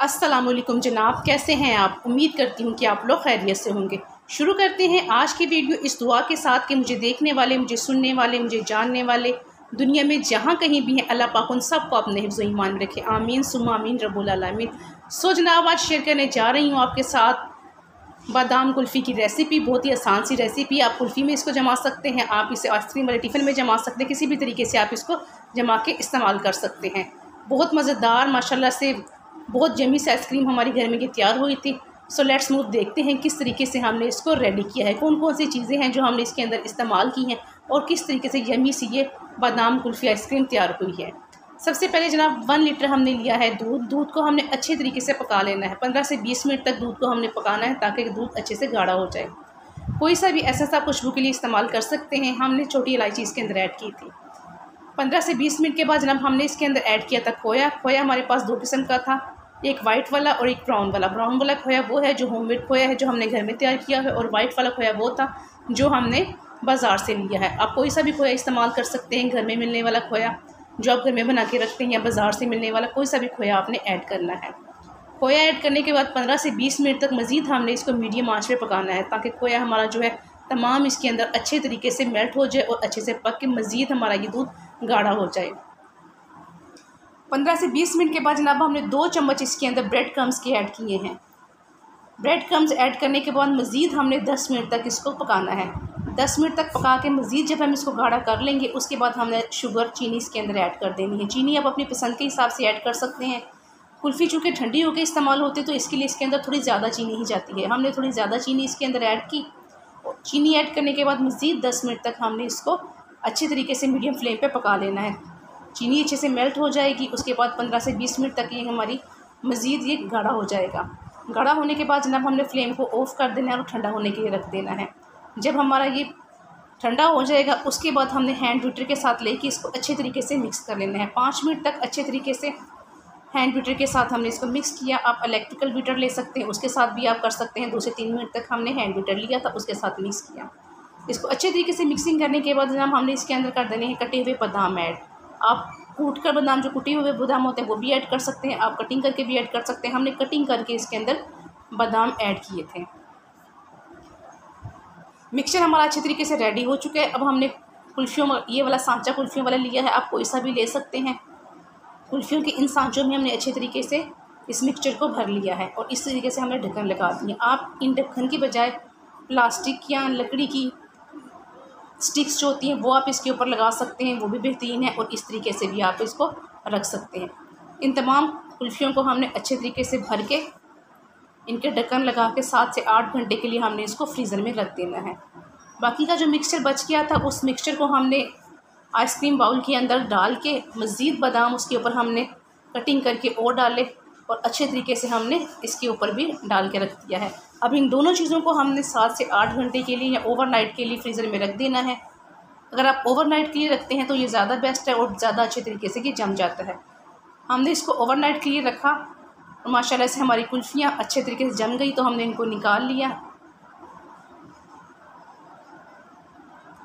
वालेकुम जनाब, कैसे हैं आप? उम्मीद करती हूँ कि आप लोग खैरियत से होंगे। शुरू करते हैं आज की वीडियो इस दुआ के साथ कि मुझे देखने वाले, मुझे सुनने वाले, मुझे जानने वाले दुनिया में जहाँ कहीं भी हैं, अल्लाह पाक उन सबको अपने हिफ्ज़ ईमान में रखे। आमीन सुमा आमीन रबुलमीन सो जनाब, आज शेयर करने जा रही हूँ आपके साथ बादाम कुल्फ़ी की रेसिपी बहुत ही आसान सी रेसिपी आप कुल्फ़ी में इसको जमा सकते हैं, आप इसे आइसक्रीम वाले टिफ़िन में जमा सकते हैं, किसी भी तरीके से आप इसको जमा के इस्तेमाल कर सकते हैं। बहुत मज़ेदार, माशाल्लाह से बहुत जमी से आइसक्रीम हमारे घर में ये तैयार हुई थी। सो लेट्स मूव देखते हैं किस तरीके से हमने इसको रेडी किया है। कौन कौन सी चीज़ें हैं जो हमने इसके अंदर इस्तेमाल की हैं और किस तरीके से यमी सी ये बादाम कुल्फ़ी आइसक्रीम तैयार हुई है। सबसे पहले जनाब वन लीटर हमने लिया है दूध। दूध को हमने अच्छे तरीके से पका लेना है। पंद्रह से बीस मिनट तक दूध को हमने पकाना है ताकि दूध अच्छे से गाढ़ा हो जाए। कोई सा भी ऐसा सा खुशबू के लिए इस्तेमाल कर सकते हैं। हमने छोटी इलायची इसके अंदर ऐड की थी। पंद्रह से बीस मिनट के बाद जनाब, हमने इसके अंदर ऐड किया था खोया। खोया हमारे पास दो किस्म का था। एक वाइट वाला और एक ब्राउन वाला। ब्राउन वाला खोया वो है जो होममेड खोया है, जो हमने घर में तैयार किया है, और वाइट वाला खोया वो था जो हमने बाज़ार से लिया है। आप कोई सा भी खोया इस्तेमाल कर सकते हैं, घर में मिलने वाला खोया, जो आप घर में बना के रखते हैं या बाज़ार से मिलने वाला, कोई सा भी खोया आपने ऐड करना है। खोया ऐड करने के बाद पंद्रह से बीस मिनट तक मज़ीद हमने इसको मीडियम आँच पे पकाना है, ताकि खोया हमारा जो है तमाम इसके अंदर अच्छे तरीके से मेल्ट हो जाए और अच्छे से पक के मज़ीद हमारा ये दूध गाढ़ा हो जाए। पंद्रह से बीस मिनट के बाद जनाब, हमने दो चम्मच इसके अंदर ब्रेड क्रम्स के ऐड किए हैं। ब्रेड क्रम्स ऐड करने के बाद मज़ीद हमने दस मिनट तक इसको पकाना है। दस मिनट तक पका के मज़ीद जब हम इसको गाढ़ा कर लेंगे, उसके बाद हमने शुगर, चीनी इसके अंदर ऐड कर देनी है। चीनी आप अपनी पसंद के हिसाब से ऐड कर सकते हैं। कुल्फ़ी चूँकि ठंडी होकर इस्तेमाल होती है तो इसके लिए इसके अंदर थोड़ी ज़्यादा चीनी ही जाती है। हमने थोड़ी ज़्यादा चीनी इसके अंदर ऐड की। चीनी ऐड करने के बाद मज़ीद दस मिनट तक हमने इसको अच्छे तरीके से मीडियम फ्लेम पर पका लेना है। चीनी अच्छे से मेल्ट हो जाएगी, उसके बाद पंद्रह से बीस मिनट तक ये हमारी मज़ीद ये गाढ़ा हो जाएगा। गाढ़ा होने के बाद जनाब हमने फ्लेम को ऑफ़ कर देना है और ठंडा होने के लिए रख देना है। जब हमारा ये ठंडा हो जाएगा, उसके बाद हमने हैंड बीटर के साथ लेके इसको अच्छे तरीके से मिक्स कर लेना है। पाँच मिनट तक अच्छे तरीके से हैंड बीटर के साथ हमने इसको मिक्स किया। आप इलेक्ट्रिकल बीटर ले सकते हैं, उसके साथ भी आप कर सकते हैं। दो से तीन मिनट तक हमने हैंड बीटर लिया था, उसके साथ मिक्स किया। इसको अच्छे तरीके से मिक्सिंग करने के बाद जनाब हमने इसके अंदर कर देने हैं कटे हुए बादाम ऐड आप कूट कर बादाम जो कुटे हुए बादाम होते हैं, वो भी ऐड कर सकते हैं। आप कटिंग करके भी ऐड कर सकते हैं। हमने कटिंग करके इसके अंदर बादाम ऐड किए थे। मिक्सचर हमारा अच्छे तरीके से रेडी हो चुका है। अब हमने कुल्फ़ियों ये वाला सांचा कुल्फ़ियों वाला लिया है। आप कोई सा भी ले सकते हैं। कुल्फ़ियों के इन सांचों में हमने अच्छे तरीके से इस मिक्सचर को भर लिया है। और इस तरीके से हमने ढक्कन लगा दिए। आप इन ढक्कन की बजाय प्लास्टिक या लकड़ी की स्टिक्स जो होती हैं, वो आप इसके ऊपर लगा सकते हैं, वो भी बेहतरीन है और इस तरीके से भी आप इसको रख सकते हैं। इन तमाम कुल्फ़ियों को हमने अच्छे तरीके से भर के, इनके ढक्कन लगा के सात से आठ घंटे के लिए हमने इसको फ्रीज़र में रख देना है। बाकी का जो मिक्सचर बच गया था, उस मिक्सचर को हमने आइसक्रीम बाउल के अंदर डाल के, मज़ीद बादाम उसके ऊपर हमने कटिंग करके और डाले। और अच्छे तरीके से हमने इसके ऊपर भी डाल के रख दिया है। अब इन दोनों चीज़ों को हमने सात से आठ घंटे के लिए या ओवरनाइट के लिए फ्रीज़र में रख देना है। अगर आप ओवरनाइट के लिए रखते हैं तो ये ज़्यादा बेस्ट है और ज़्यादा अच्छे तरीके से ये जम जाता है। हमने इसको ओवरनाइट के लिए रखा और माशाला से हमारी कुल्फ़ियाँ अच्छे तरीके से जम गई तो हमने इनको निकाल लिया।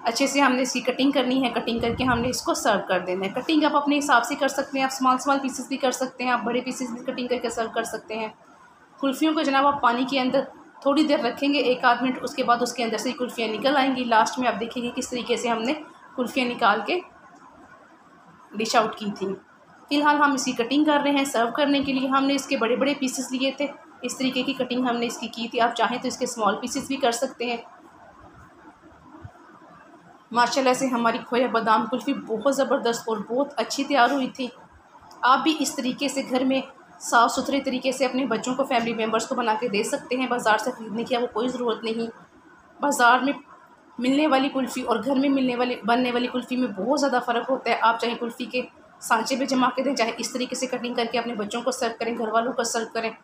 अच्छे से हमने इसकी कटिंग करनी है कटिंग करके हमने इसको सर्व कर देना है। कटिंग आप अपने हिसाब से कर सकते हैं, आप स्मॉल स्मॉल पीसेस भी कर सकते हैं, आप बड़े पीसेस भी कटिंग करके सर्व कर सकते हैं। कुल्फ़ियों को जनाब आप पानी के अंदर थोड़ी देर रखेंगे, एक आध मिनट, उसके बाद उसके अंदर से कुल्फ़ियाँ निकल आएँगी। लास्ट में आप देखेंगे किस तरीके से हमने कुल्फ़ियाँ निकाल के डिश आउट की थी। फ़िलहाल हम इसकी कटिंग कर रहे हैं। सर्व करने के लिए हमने इसके बड़े बड़े पीसेस लिए थे। इस तरीके की कटिंग हमने इसकी की थी। आप चाहें तो इसके स्मॉल पीसेस भी कर सकते हैं। माशाल्लाह से हमारी खोया बादाम कुल्फ़ी बहुत ज़बरदस्त और बहुत अच्छी तैयार हुई थी। आप भी इस तरीके से घर में साफ़ सुथरे तरीके से अपने बच्चों को फैमिली मेंबर्स को बना के दे सकते हैं। बाज़ार से ख़रीदने की वो कोई ज़रूरत नहीं। बाज़ार में मिलने वाली कुल्फ़ी और घर में मिलने वाली, बनने वाली कुल्फ़ी में बहुत ज़्यादा फ़र्क होता है। आप चाहे कुल्फ़ी के सांचे पे जमा के दें, चाहे इस तरीके से कटिंग करके अपने बच्चों को सर्व करें घर वालों को सर्व करें।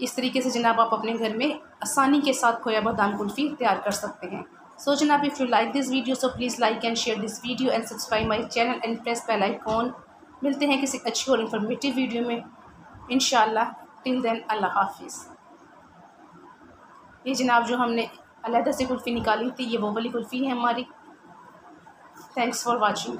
इस तरीके से जनाब आप अपने घर में आसानी के साथ खोया बादाम कुल्फ़ी तैयार कर सकते हैं। सो जनाब if you like this video so please like and share this video and subscribe my channel and press bell icon मिलते हैं किसी अच्छी और इन्फॉर्मेटिव वीडियो में। इन टिल देन अल्लाह हाफिज़। ये जनाब जो हमने अलहदा से कुल्फ़ी निकाली थी, ये वो वाली कुल्फ़ी है हमारी। Thanks for watching